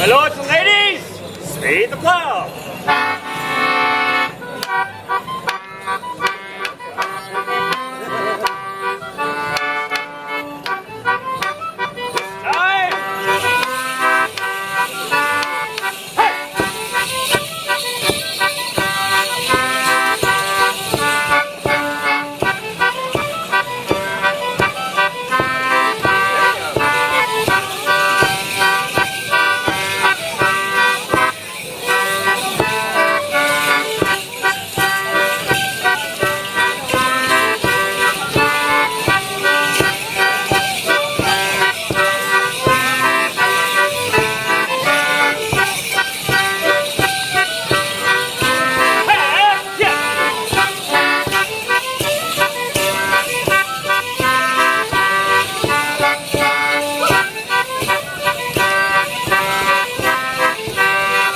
My lords and ladies, speed the plow.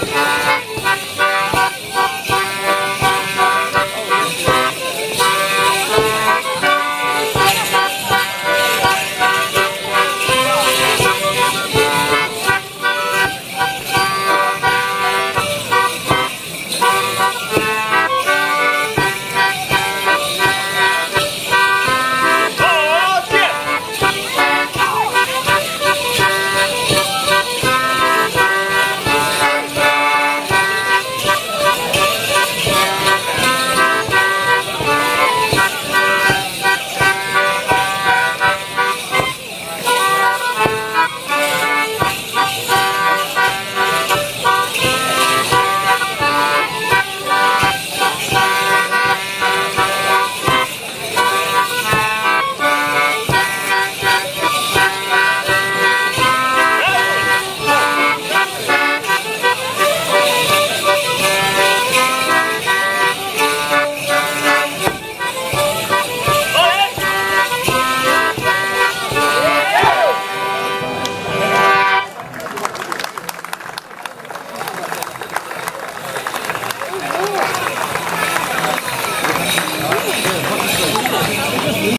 Yeah.